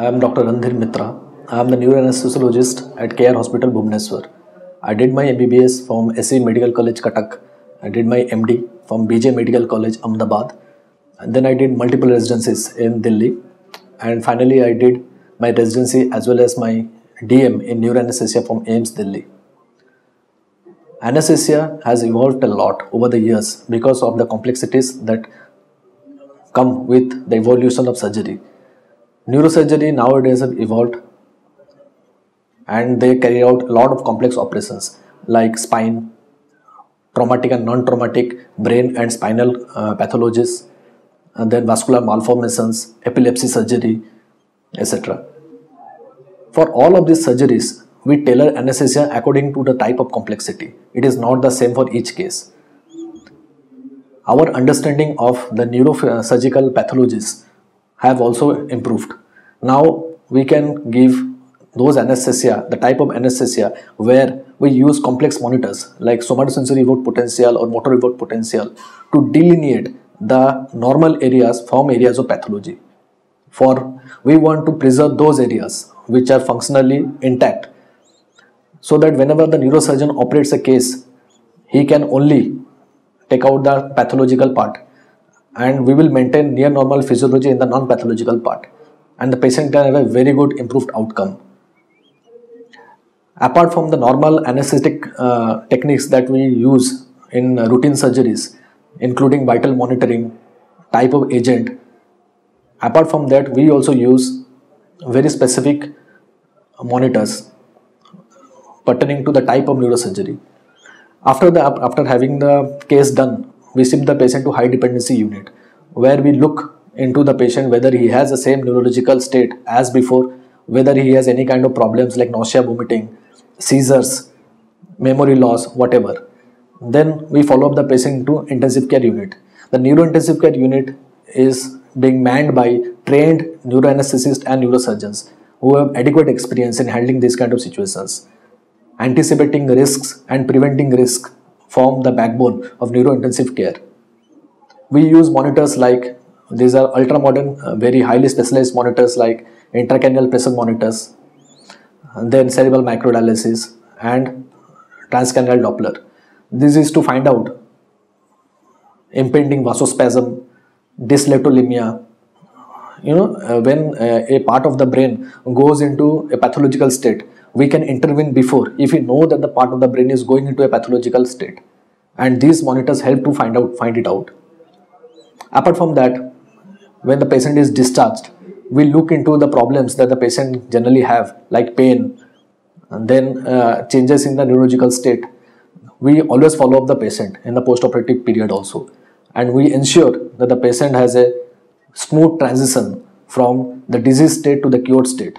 I am Dr. Ranadhir Mitra. I am the neuroanesthesiologist at CARE Hospital, Bhubaneswar. I did my MBBS from SC Medical College, Cuttack. I did my MD from BJ Medical College, Ahmedabad. And then I did multiple residencies in Delhi. And finally, I did my residency as well as my DM in neuroanesthesia from AIIMS Delhi. Anesthesia has evolved a lot over the years because of the complexities that come with the evolution of surgery. Neurosurgery nowadays have evolved and they carry out a lot of complex operations like spine, traumatic and non-traumatic brain and spinal uh, pathologies, and then vascular malformations, epilepsy surgery, etc. For all of these surgeries, we tailor anesthesia according to the type of complexity. It is not the same for each case. Our understanding of the neurosurgical pathologies have also improved. Now we can give those anesthesia, the type of anesthesia where we use complex monitors like somatosensory evoked potential or motor evoked potential to delineate the normal areas from areas of pathology. For we want to preserve those areas which are functionally intact so that whenever the neurosurgeon operates a case, he can only take out the pathological part and we will maintain near normal physiology in the non-pathological part and the patient can have a very good improved outcome. Apart from the normal anesthetic uh, techniques that we use in routine surgeries, including vital monitoring, type of agent, apart from that we also use very specific monitors pertaining to the type of neurosurgery. After the after having the case done, we ship the patient to high dependency unit where we look into the patient whether he has the same neurological state as before, whether he has any kind of problems like nausea, vomiting, seizures, memory loss, whatever. Then we follow up the patient to intensive care unit. The neurointensive care unit is being manned by trained neuroanesthetists and neurosurgeons who have adequate experience in handling these kind of situations anticipating risks and preventing risk form the backbone of neurointensive care. We use monitors like these are ultra modern, uh, very highly specialized monitors like intracranial pressure monitors, then cerebral microdialysis and transcranial Doppler. This is to find out impending vasospasm, dysautonomia. You know, uh, when uh, a part of the brain goes into a pathological state, we can intervene before if we know that the part of the brain is going into a pathological state. And these monitors help to find out find it out. Apart from that when the patient is discharged we look into the problems that the patient generally have like pain and then uh, changes in the neurological state. We always follow up the patient in the post-operative period also. And we ensure that the patient has a smooth transition from the disease state to the cured state